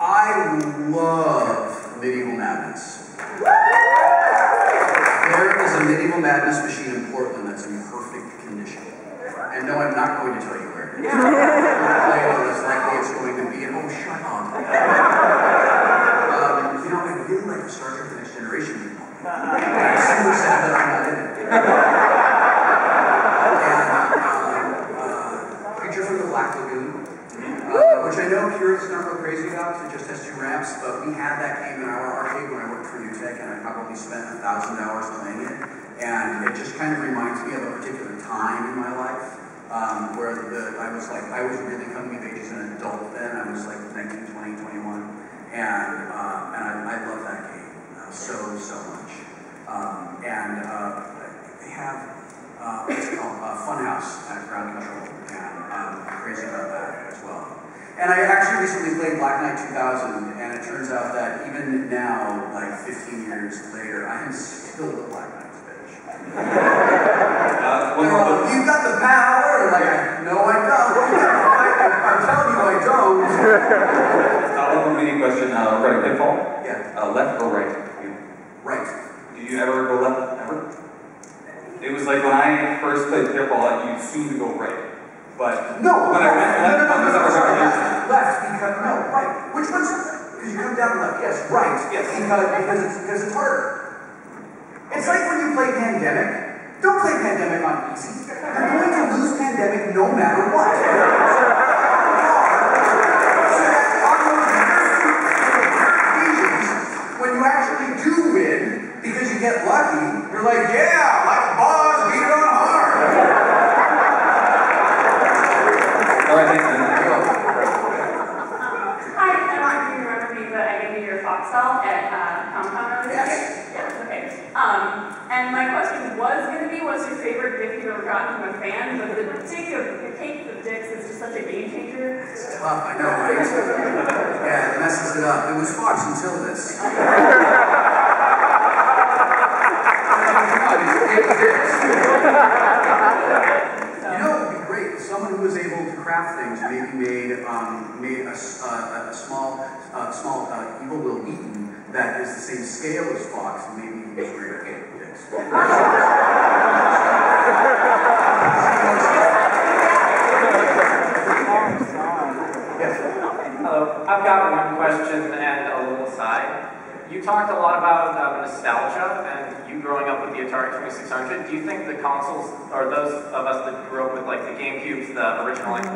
I love Medieval Madness. There is a Medieval Madness machine in Portland that's in perfect condition. And no, I'm not going to tell you where it is. Play it less likely it's going to be, and oh, shut up. Um, you know, I really like the Star Trek The Next Generation people. I'm super sad that I'm not in it. And, um, uh, Creature from the Black Lagoon, uh, which I know purists aren't real crazy about it just has two ramps, but we had that game in our arcade when I worked for New and I probably spent a thousand hours playing it. And it just kind of reminds me of a particular time in my life um, where the, I was like, I was really coming of age as an adult then. I was like 19, 20, 21. And, uh, and I, I love that game uh, so, so much. Um, and uh, they have, uh, what's it called? Uh, Funhouse at Ground Kontrol. And I'm crazy about that as well. And I recently played Black Knight 2000, and it turns out that even now, like 15 years later, I am still a Black Knight's bitch. Uh, one They're more all, you got the power, like, no, I don't. I'm telling you, I don't. Uh, one more mini question uh, regarding pitfall. Yeah, Uh, left or right? Right. do you ever go left? Ever? It was like when I first played pitfall, you assumed to go right. But No, when I went no, left, no, no, because no, I was sorry, already left, left, because, no, right. Which one's, because you come down left, yes, right. Because, because it's, because it's harder. It's like when you play Pandemic. Don't play Pandemic on easy. You're going to lose Pandemic no matter what. Because you get lucky, you're like, yeah, like boss, beat it on hard. All right, thanks. man. There you go. Hi, I don't know if you remember me, but I gave you your fox doll at uh, Compound. Yes. Yeah, okay. Um, and my question was going to be, what's your favorite gift you've ever gotten from a fan? But the dick of the cake of dicks is just such a game changer. It's tough, I know, right? Yeah, it messes it up. It was Fox until this. You know, it would be great if someone who was able to craft things maybe made um, made a, uh, a that is the same scale as Fox, and maybe even make greater cake dicks. Yes. Hello, I've got one question and a little side. You talked a lot about um, nostalgia and you growing up with the Atari 2600. Do you think the consoles, or those of us that grew up with like the GameCubes, the original Xbox,